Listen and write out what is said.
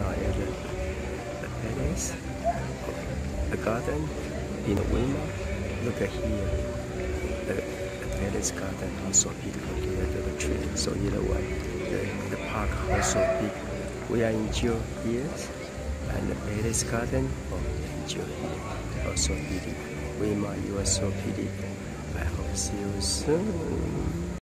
now at the, palace, the garden in Weimar. Look at here, the, the palace garden also beautiful to the tree. So either way, the, the park also big. We are in June here, and the palace garden oh, Jewel here also beautiful. Weimar, you are so beautiful. I hope see you soon.